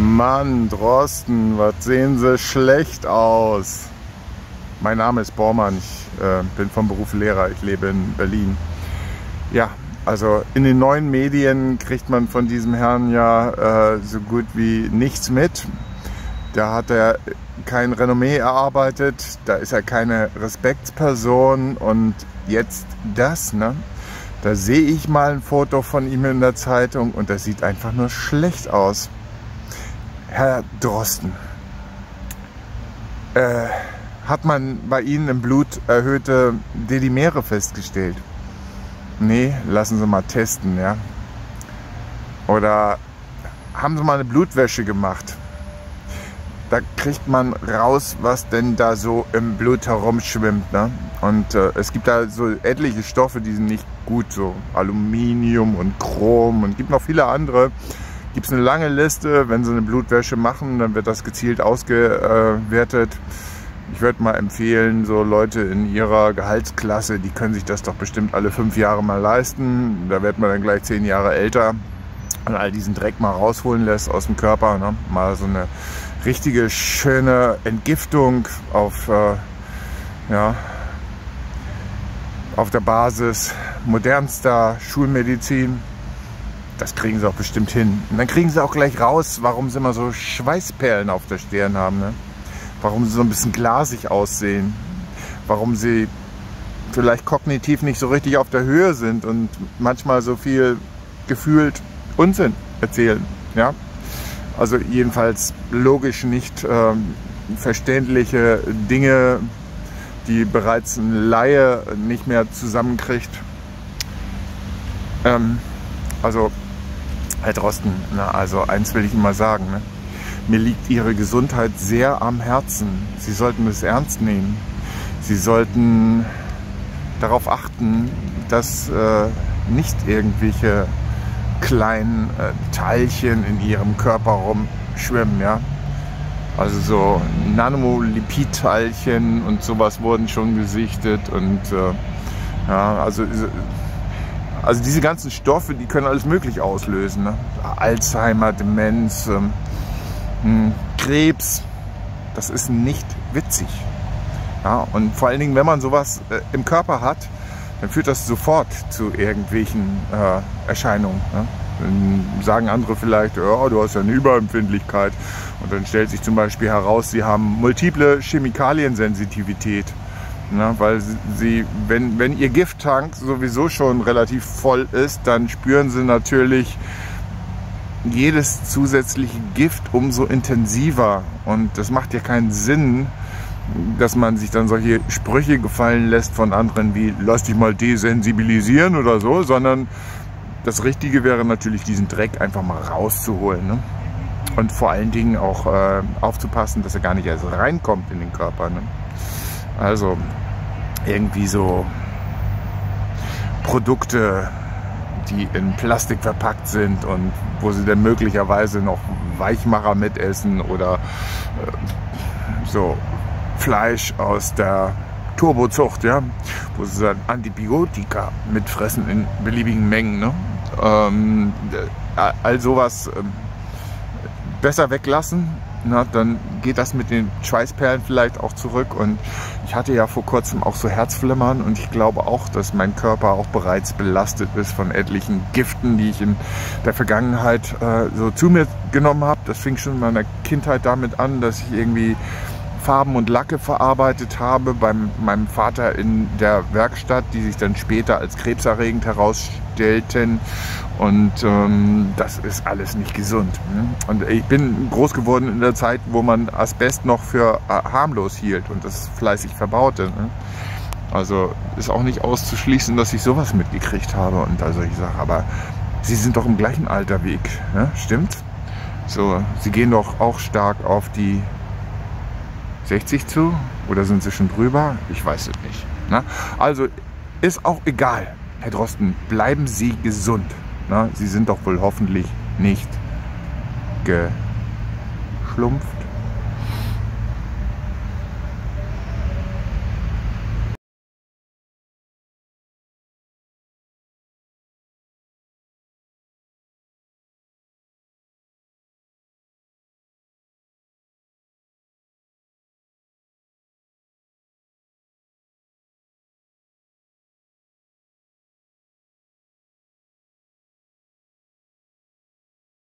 Mann, Drosten, was sehen Sie schlecht aus? Mein Name ist Bormann, ich äh, bin vom Beruf Lehrer, ich lebe in Berlin. Ja, also in den neuen Medien kriegt man von diesem Herrn ja äh, so gut wie nichts mit. Da hat er kein Renommee erarbeitet, da ist er keine Respektsperson und jetzt das, ne? Da sehe ich mal ein Foto von ihm in der Zeitung und das sieht einfach nur schlecht aus. Herr Drosten, äh, hat man bei Ihnen im Blut erhöhte Dedimere festgestellt? Nee, lassen Sie mal testen, ja. Oder haben Sie mal eine Blutwäsche gemacht? Da kriegt man raus, was denn da so im Blut herumschwimmt. Ne? Und äh, es gibt da so etliche Stoffe, die sind nicht gut, so Aluminium und Chrom und gibt noch viele andere gibt es eine lange Liste. Wenn Sie eine Blutwäsche machen, dann wird das gezielt ausgewertet. Ich würde mal empfehlen, so Leute in ihrer Gehaltsklasse, die können sich das doch bestimmt alle fünf Jahre mal leisten. Da wird man dann gleich zehn Jahre älter und all diesen Dreck mal rausholen lässt aus dem Körper. Ne? Mal so eine richtige, schöne Entgiftung auf, äh, ja, auf der Basis modernster Schulmedizin das kriegen sie auch bestimmt hin. Und dann kriegen sie auch gleich raus, warum sie immer so Schweißperlen auf der Stirn haben. Ne? Warum sie so ein bisschen glasig aussehen. Warum sie vielleicht kognitiv nicht so richtig auf der Höhe sind und manchmal so viel gefühlt Unsinn erzählen. Ja? Also jedenfalls logisch nicht ähm, verständliche Dinge, die bereits ein Laie nicht mehr zusammenkriegt. Ähm, also Herr Drosten, na, also eins will ich mal sagen. Ne? Mir liegt Ihre Gesundheit sehr am Herzen. Sie sollten es ernst nehmen. Sie sollten darauf achten, dass äh, nicht irgendwelche kleinen äh, Teilchen in Ihrem Körper rumschwimmen. Ja? Also so Nanolipid-Teilchen und sowas wurden schon gesichtet. Und äh, ja, also also diese ganzen Stoffe, die können alles Mögliche auslösen. Ne? Alzheimer, Demenz, ähm, hm, Krebs. Das ist nicht witzig. Ja, und vor allen Dingen, wenn man sowas äh, im Körper hat, dann führt das sofort zu irgendwelchen äh, Erscheinungen. Ne? Dann sagen andere vielleicht, ja, du hast ja eine Überempfindlichkeit. Und dann stellt sich zum Beispiel heraus, sie haben multiple Chemikaliensensitivität. Ne, weil sie, wenn, wenn ihr Gifttank sowieso schon relativ voll ist, dann spüren sie natürlich jedes zusätzliche Gift umso intensiver. Und das macht ja keinen Sinn, dass man sich dann solche Sprüche gefallen lässt von anderen wie lass dich mal desensibilisieren oder so, sondern das Richtige wäre natürlich diesen Dreck einfach mal rauszuholen. Ne? Und vor allen Dingen auch äh, aufzupassen, dass er gar nicht erst reinkommt in den Körper. Ne? Also irgendwie so Produkte, die in Plastik verpackt sind und wo sie dann möglicherweise noch Weichmacher mitessen oder äh, so Fleisch aus der Turbozucht, ja, wo sie dann Antibiotika mitfressen in beliebigen Mengen. Ne? Ähm, all sowas äh, besser weglassen na, dann geht das mit den Schweißperlen vielleicht auch zurück. Und ich hatte ja vor kurzem auch so Herzflimmern und ich glaube auch, dass mein Körper auch bereits belastet ist von etlichen Giften, die ich in der Vergangenheit äh, so zu mir genommen habe. Das fing schon in meiner Kindheit damit an, dass ich irgendwie Farben und Lacke verarbeitet habe bei meinem Vater in der Werkstatt, die sich dann später als krebserregend herausstellten. Und ähm, das ist alles nicht gesund. Ne? Und ich bin groß geworden in der Zeit, wo man Asbest noch für äh, harmlos hielt und das fleißig verbaute. Ne? Also ist auch nicht auszuschließen, dass ich sowas mitgekriegt habe und all solche Sachen. Aber Sie sind doch im gleichen Alter wie ich, ne? stimmt? So, Sie gehen doch auch stark auf die 60 zu oder sind sie schon drüber? Ich weiß es nicht. Ne? Also ist auch egal. Herr Drosten, bleiben Sie gesund. Ne? Sie sind doch wohl hoffentlich nicht geschlumpft.